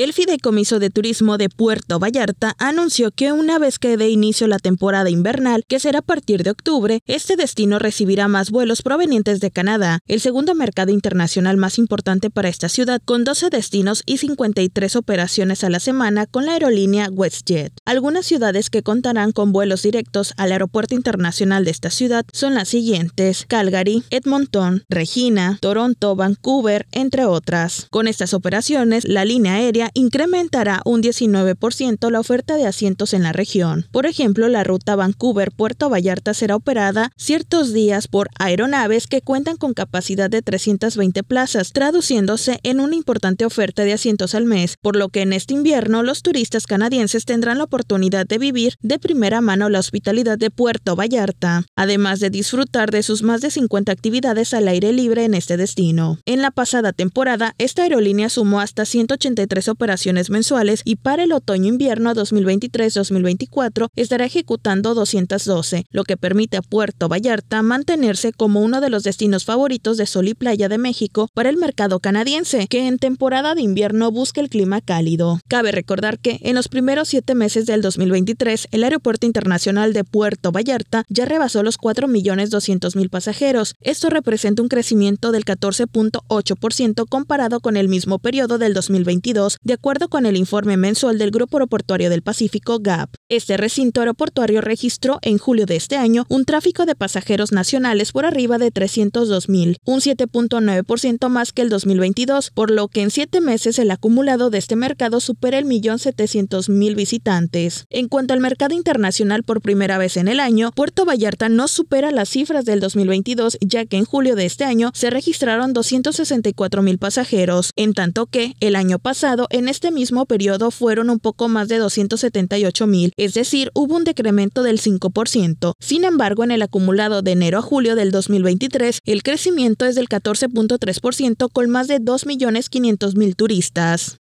El Fideicomiso de Turismo de Puerto Vallarta anunció que una vez que dé inicio la temporada invernal, que será a partir de octubre, este destino recibirá más vuelos provenientes de Canadá, el segundo mercado internacional más importante para esta ciudad, con 12 destinos y 53 operaciones a la semana con la aerolínea WestJet. Algunas ciudades que contarán con vuelos directos al aeropuerto internacional de esta ciudad son las siguientes: Calgary, Edmonton, Regina, Toronto, Vancouver, entre otras. Con estas operaciones, la línea aérea incrementará un 19% la oferta de asientos en la región. Por ejemplo, la ruta Vancouver-Puerto Vallarta será operada ciertos días por aeronaves que cuentan con capacidad de 320 plazas, traduciéndose en una importante oferta de asientos al mes, por lo que en este invierno los turistas canadienses tendrán la oportunidad de vivir de primera mano la hospitalidad de Puerto Vallarta, además de disfrutar de sus más de 50 actividades al aire libre en este destino. En la pasada temporada, esta aerolínea sumó hasta 183 operaciones mensuales y para el otoño-invierno 2023-2024 estará ejecutando 212, lo que permite a Puerto Vallarta mantenerse como uno de los destinos favoritos de sol y playa de México para el mercado canadiense, que en temporada de invierno busca el clima cálido. Cabe recordar que en los primeros siete meses del 2023, el Aeropuerto Internacional de Puerto Vallarta ya rebasó los 4.200.000 pasajeros. Esto representa un crecimiento del 14.8% comparado con el mismo periodo del 2022, de acuerdo con el informe mensual del Grupo Aeroportuario del Pacífico GAP. Este recinto aeroportuario registró en julio de este año un tráfico de pasajeros nacionales por arriba de 302.000, un 7.9% más que el 2022, por lo que en siete meses el acumulado de este mercado supera el millón setecientos mil visitantes. En cuanto al mercado internacional por primera vez en el año, Puerto Vallarta no supera las cifras del 2022, ya que en julio de este año se registraron 264 mil pasajeros, en tanto que el año pasado en este mismo periodo fueron un poco más de 278 mil, es decir, hubo un decremento del 5%. Sin embargo, en el acumulado de enero a julio del 2023, el crecimiento es del 14.3% con más de 2.500.000 turistas.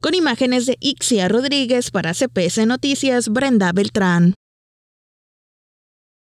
Con imágenes de Ixia Rodríguez para CPS Noticias, Brenda Beltrán.